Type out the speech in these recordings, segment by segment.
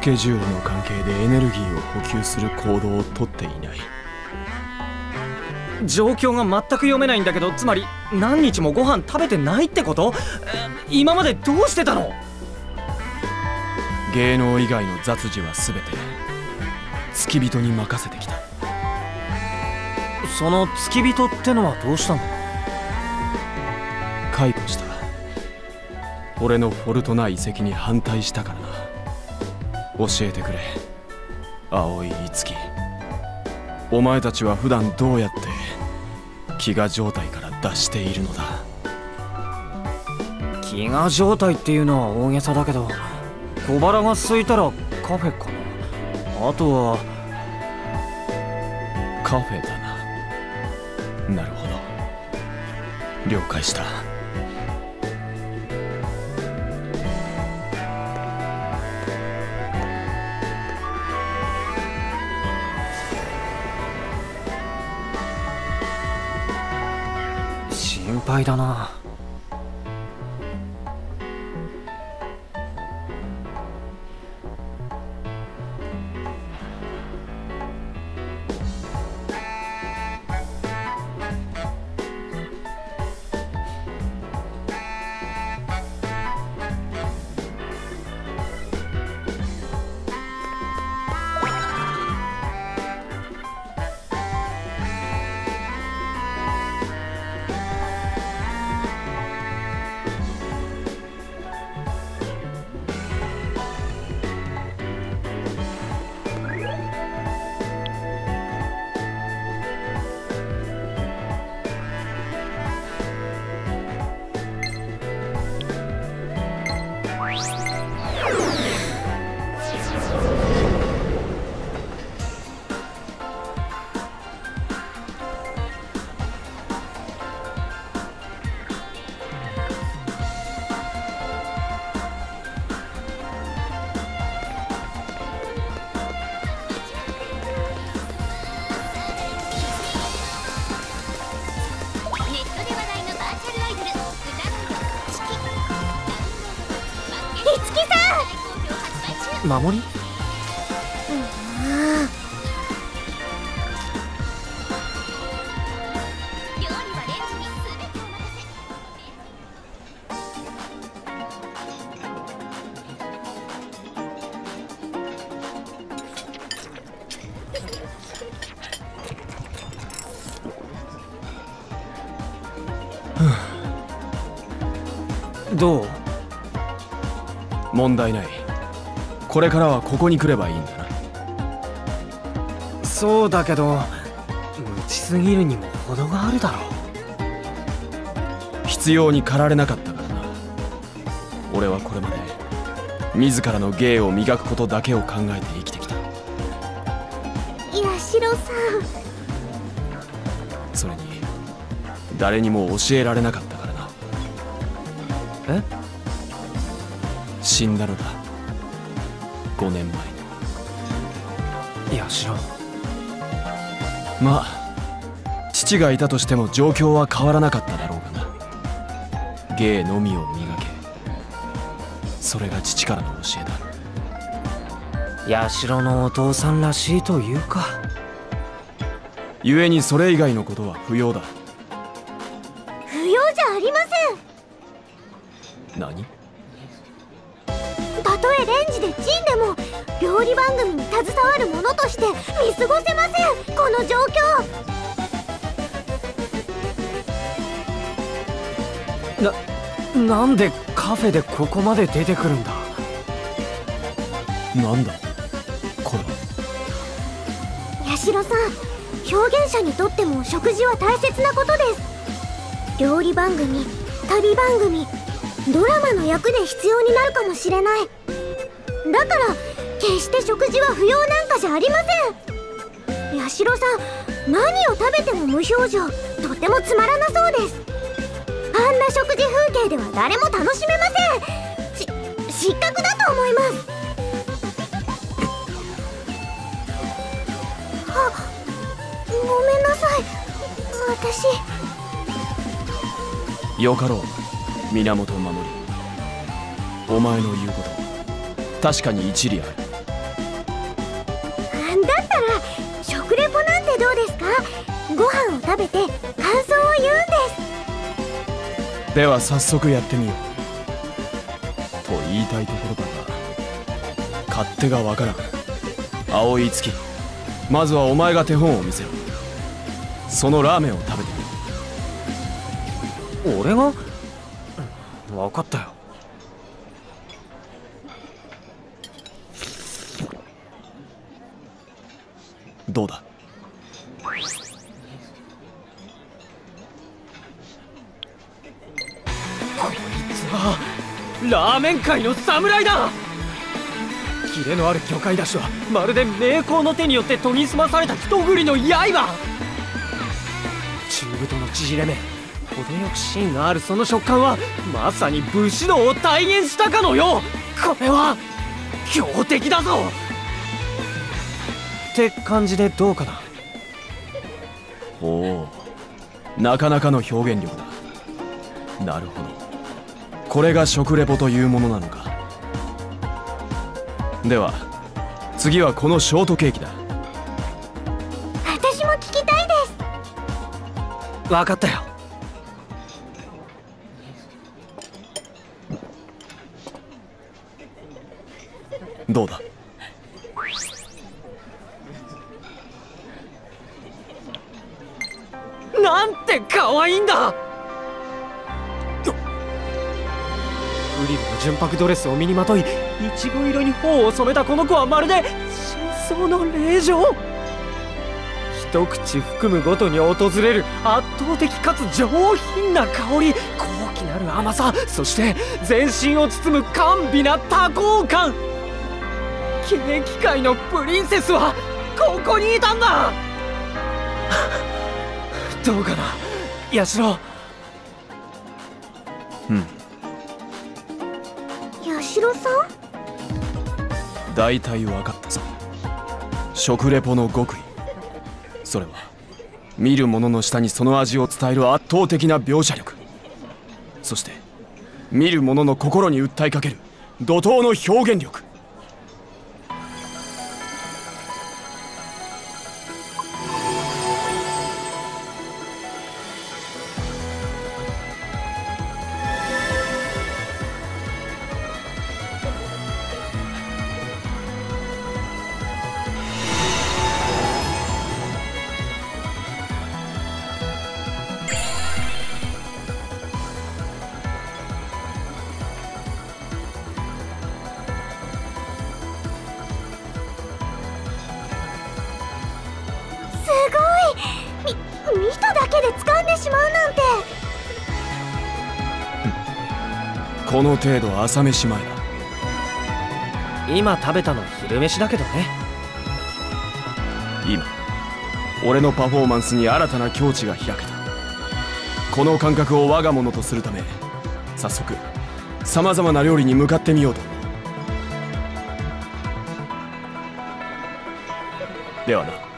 スケジュールの関係でエネルギーを補給する行動をとっていない。状況が全く読めないんだけどつまり何日もご飯食べてないってこと？今までどうしてたの？芸能以外の雑事は全て付き人に任せてきた。その付き人ってのはどうしたの？解雇した。俺のフォルトナ遺跡に反対したからな教えてくれ。青井樹お前たちは普段どうやって飢餓状態から脱しているのだ？飢餓状態っていうのは大げさだけど小腹が空いたらカフェかな？あとはカフェだな。なるほど。了解した心配だな。守り？どう？問題ない。これからはここに来ればいいんだな。そうだけど無知すぎるにも程があるだろ必要に駆られなかったからな。俺はこれまで自らの芸を磨くことだけを考えて生きてきた。八代さん。それに誰にも教えられなかったからな。え？死んだのだ5年前に八代まあ父がいたとしても状況は変わらなかっただろうがな。芸のみを磨け。それが父からの教えだ。八代のお父さんらしいというか。故にそれ以外のことは不要だ。不要じゃありません。何？たとえレンジでチンでも料理番組に携わる者として見過ごせません。この状況。ななんでカフェでここまで出てくるんだ？なんだ？これ八代さん表現者にとっても食事は大切なことです。料理番組旅番組ドラマの役で必要になるかもしれない。だから決して食事は不要なんかじゃありません。八代さん何を食べても無表情とてもつまらなそうです。あんな食事風景では誰も楽しめません。し失格だと思います。あごめんなさい。私。よかろう源守。お前の言うこと。確かに一理ある。だったら食レポなんてどうですか？ご飯を食べて感想を言うんです。では早速やってみよう。と言いたいところだが勝手がわからん。青い月。まずはお前が手本を見せろ。そのラーメンを食べてみろ俺が？分かったよどうだ？ラーメン界の侍だ！キレのある魚介だしはまるで名工の手によって研ぎ澄まされた一振りの刃！中太の縮れ目程よく芯があるその食感はまさに武士道を体現したかのよう！これは強敵だぞ！って感じでどうかな？おおなかなかの表現力だ。なるほど。これが食レポというものなのか。では次はこのショートケーキだ。私も聞きたいです。分かったよ。どうだ？なんて可愛いんだ。フリルの純白ドレスを身にまといいちご色に頬を染めたこの子はまるで真相の霊嬢一口含むごとに訪れる圧倒的かつ上品な香り高貴なる甘さそして全身を包む甘美な多幸感。ケーキ界のプリンセスはここにいたんだ。どうかな？ヤシロうん。ヤシロさん？大体分かったぞ。食レポの極意。それは見る者の舌にその味を伝える圧倒的な描写力。そして見る者の心に訴えかける怒涛の表現力この程度朝飯前だ。今食べたの昼飯だけどね。今俺のパフォーマンスに新たな境地が開けた。この感覚を我が物とするため早速さまざまな料理に向かってみようと。ではな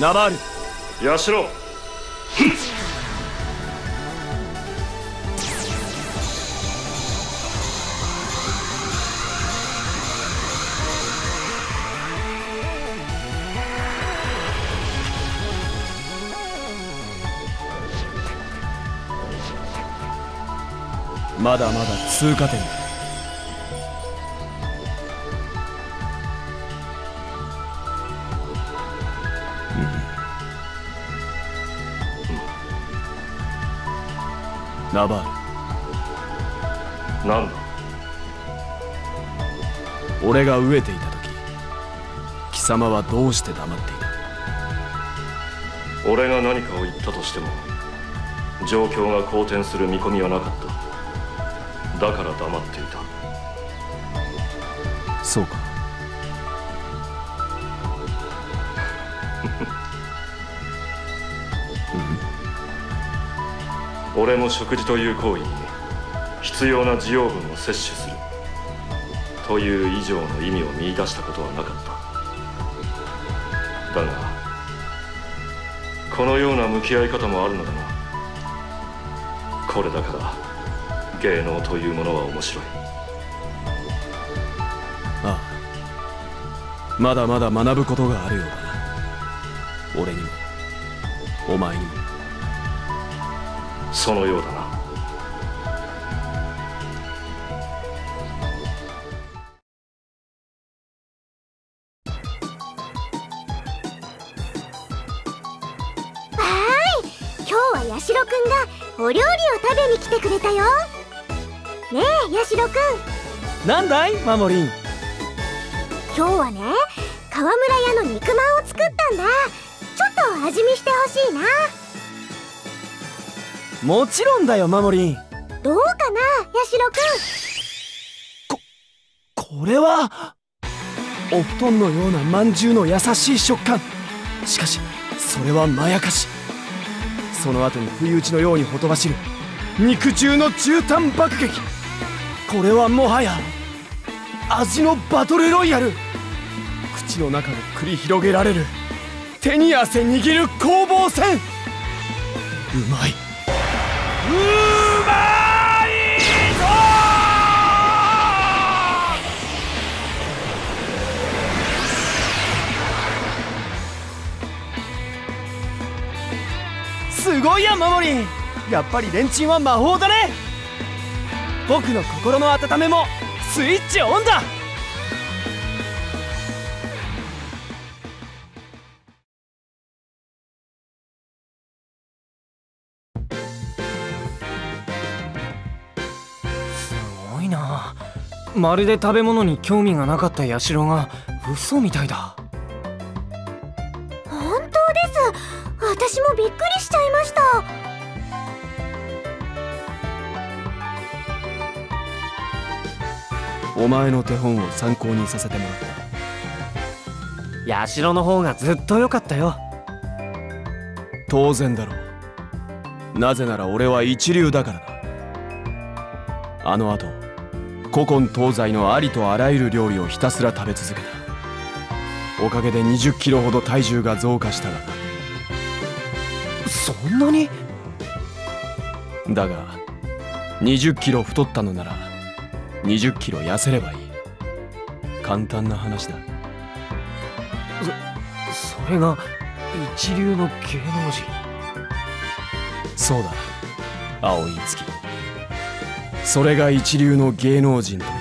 ナバール。ヤシロまだまだ通過点。だナバー。ルなんだ？俺が飢えていた時貴様はどうして黙っていた？俺が何かを言ったとしても状況が好転する見込みはなかった。だから黙っていた。そうか 俺も食事という行為に必要な需要分を摂取する。という以上の意味を見出したことはなかった。だがこのような向き合い方もあるのだな。これだから芸能というものは面白い。ああ。まだまだ学ぶことがあるようだな。俺にもお前にも。そのようだな。今日はヤシロくんがお料理を食べに来てくれたよ。ねえヤシロくん。なんだいマモリン。今日はね川村屋の肉まんを作ったんだ。ちょっと味見してほしいなもちろんだよマモリ。ンどうかなヤシロくこれはお布団のようなまんじゅうの優しい食感。しかしそれはまやかし。その後に不意打ちのようにほとばしる肉汁の絨毯爆撃。これはもはや味のバトルロイヤル。口の中で繰り広げられる手に汗握る攻防戦。うまいうまいぞすごいやマモリンやっぱりレンチンは魔法だね。僕の心の温めもスイッチオンだ。まるで食べ物に興味がなかったヤシロが嘘みたいだ。本当です。私もびっくりしちゃいました。お前の手本を参考にさせてもらった。ヤシロの方がずっと良かったよ。当然だろう。なぜなら俺は一流だからだ。あの後古今東西のありとあらゆる料理をひたすら食べ続けた。おかげで2 0キロほど体重が増加したが。そんなに？だが2 0キロ太ったのなら2 0キロ痩せればいい。簡単な話だ。それが一流の芸能人。そうだ。青い月それが一流の芸能人と。